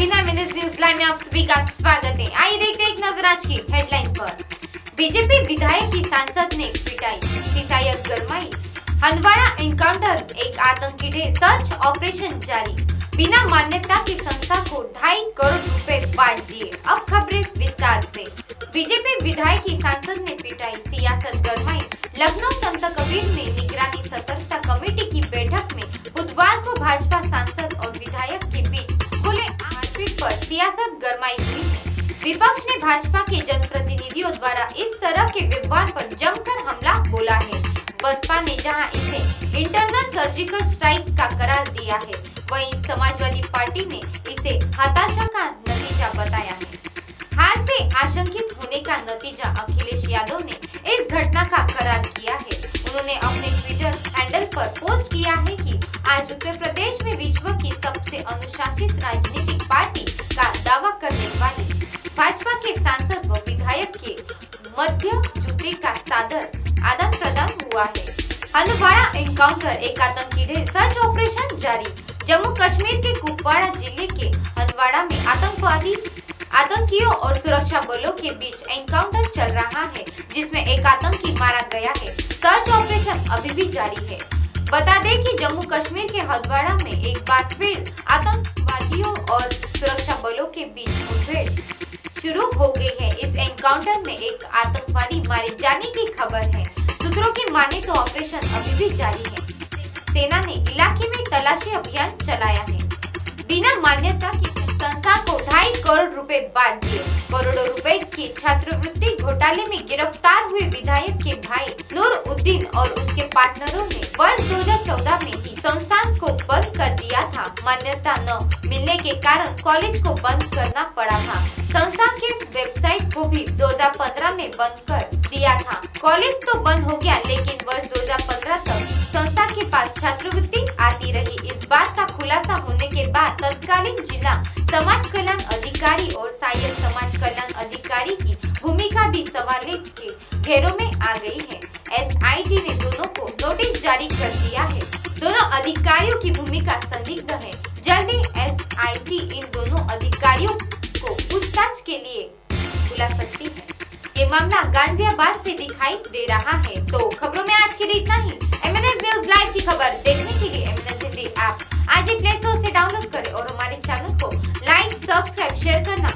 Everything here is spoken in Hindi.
बिना मिनट न्यूज़ लाइव में आप सभी का स्वागत है। आइए देखते हैं एक नज़र आज की हेडलाइन पर। बीजेपी विधायक की सांसद ने पिटाई सीसायत गरमाई। हंदवाड़ा एनकाउंटर एक आतंकी ढे सर्च ऑपरेशन जारी। बिना मान्यता की संस्था को ढाई करोड़ रुपए बांट दिए, अब खबरें विस्तार से। बीजेपी विधायक की सांसद ने पिटाई, सियासत गरमाई। लखनऊ संत कबीर में सियासत गरमाई हुई विपक्ष ने भाजपा के जनप्रतिनिधियों द्वारा इस तरह के व्यवहार पर जमकर हमला बोला है बसपा ने जहाँ इसे इंटरनल सर्जिकल स्ट्राइक का करार दिया है वहीं समाजवादी पार्टी ने इसे हताशा का नतीजा बताया है हार से आशंकित होने का नतीजा अखिलेश यादव ने इस घटना का करार किया है उन्होंने अपने ट्विटर हैंडल पर पोस्ट किया है कि आज उत्तर प्रदेश में विश्व की सबसे अनुशासित राजनीतिक पार्टी मध्य जूते का सादर आदान प्रदान हुआ है। हंदवाड़ा एनकाउंटर एक आतंकी ढेर सर्च ऑपरेशन जारी। जम्मू कश्मीर के कुपवाड़ा ज़िले के हंदवाड़ा में आतंकवादी, आतंकियों और सुरक्षा बलों के बीच एनकाउंटर चल रहा है, जिसमें एक आतंकी मारा गया है। सर्च ऑपरेशन अभी भी जारी है। बता दें कि जम्मू कश्मीर के हदवाड़ा में एक बार फिर आतंकवादियों और सुरक्षा बलों के बीच मुठभेड़ शुरू हो गई है। इस एनकाउंटर में एक आतंकवादी मारे जाने की खबर है। सूत्रों की माने तो ऑपरेशन अभी भी जारी है। सेना ने इलाके में तलाशी अभियान चलाया है। बिना मान्यता की संस्था को ढाई करोड़ रुपए बांट दिए। करोड़ों रुपए की छात्रवृत्ति घोटाले में गिरफ़्तार हुए विधायक के भाई नूर उद्दीन और उसके पार्टनरों ने वर्ष 2014 में था। मान्यता न मिलने के कारण कॉलेज को बंद करना पड़ा था। संस्था के वेबसाइट को भी 2015 में बंद कर दिया था। कॉलेज तो बंद हो गया, लेकिन वर्ष 2015 तक संस्था के पास छात्रवृत्ति आती रही। इस बात का खुलासा होने के बाद तत्कालीन जिला समाज कल्याण अधिकारी और सहायक समाज कल्याण अधिकारी की भूमिका भी सवाल के घेरों में आ गई है। एसआईटी ने दोनों को नोटिस जारी कर दिया है। अधिकारियों की भूमिका संदिग्ध है। जल्दी एसआईटी इन दोनों अधिकारियों को पूछताछ के लिए बुला सकती है। ये मामला गाजियाबाद से दिखाई दे रहा है। तो खबरों में आज के लिए इतना ही। एम एन न्यूज़ लाइव की खबर देखने के लिए एम हिंदी ऐप आज ही प्ले स्टोर से डाउनलोड करें और हमारे चैनल को लाइक सब्सक्राइब शेयर करना